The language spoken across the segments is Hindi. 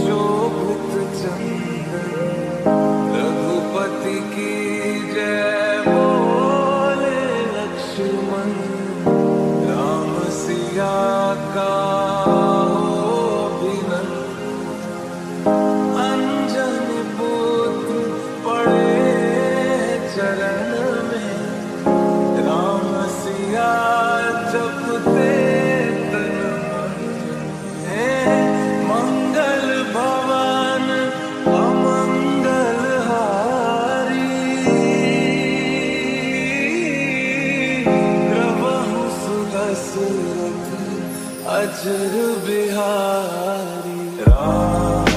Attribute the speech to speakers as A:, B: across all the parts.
A: शोभित चंदन रघुपति की जय बोले लक्ष्मण राम सिया का अजर बिहारी। राम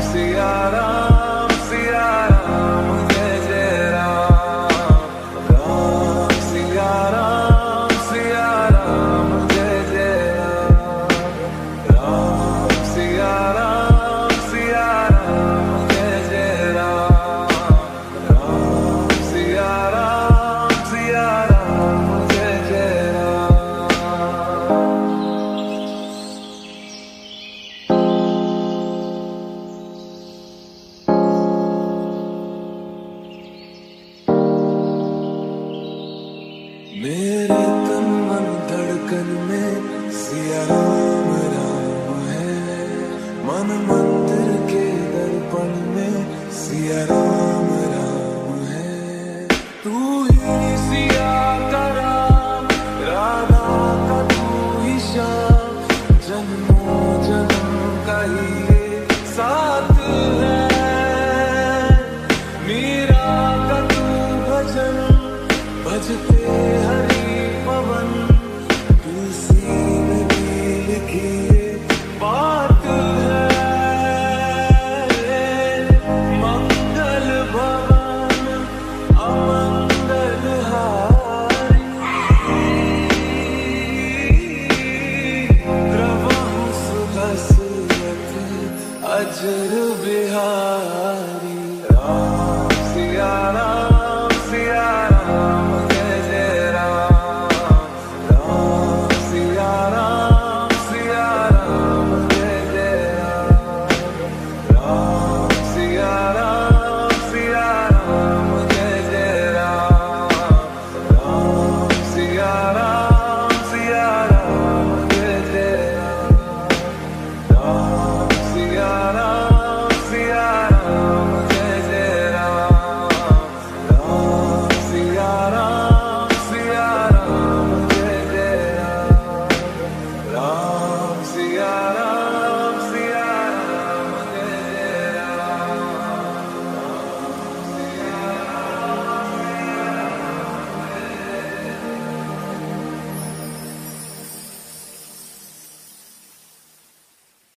A: मेरे तन मन धड़कन में सिया राम राम है। मन मंदिर के दर्पण में सिया राम to be.